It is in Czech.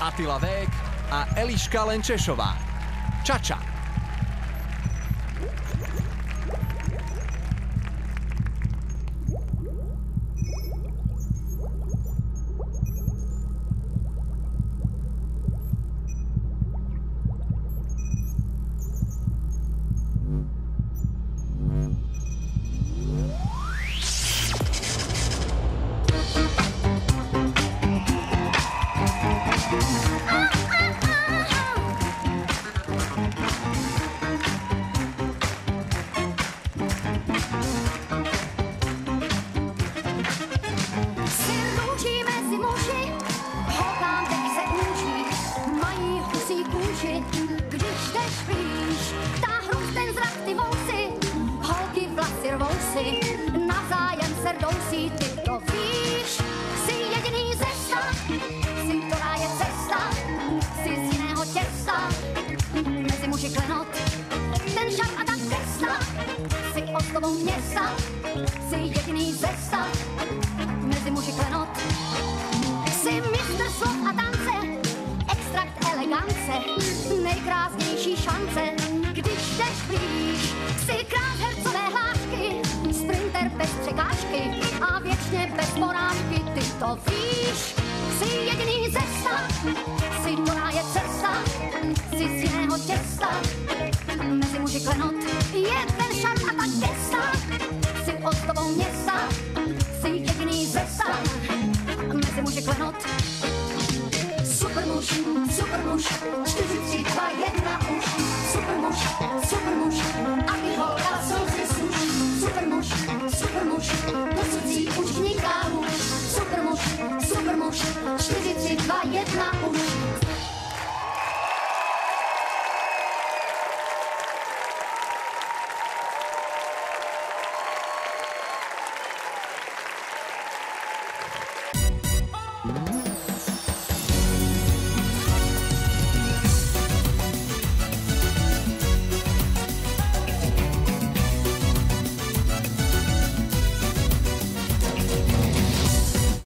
Atila Vék a Eliška Lenčešová. Čača. Kůži, když jdeš blíž, táhnou ten zrak ty vousy, holky vlasy rvou si, navzájem se rdousí, ty to víš, jsi jediný ze sta, jsi která je cesta, jsi z jiného těsta, mezi muži klenot, ten šat a ta gesta, jsi ozdobou města, elegance, nejkrásnější šance, když jdeš blíž. Jsi král hercové hlášky, sprinter bez překážky a věčně bez porážky, ty to víš. Jsi jediný ze sta, jsi která je cesta, jsi z jiného těsta, mezi muži klenot. Je ten šarm a ta gesta, jsi ozdobou města, jsi jediný ze sta, mezi muži klenot. Super muž, super muž, 4, 3, 2, 1 už. Super muž, super muž, a ty holka slzy suš. Super muž, super muž, si už muž. Super muž, super muž, 4, 3, 2, 1 už.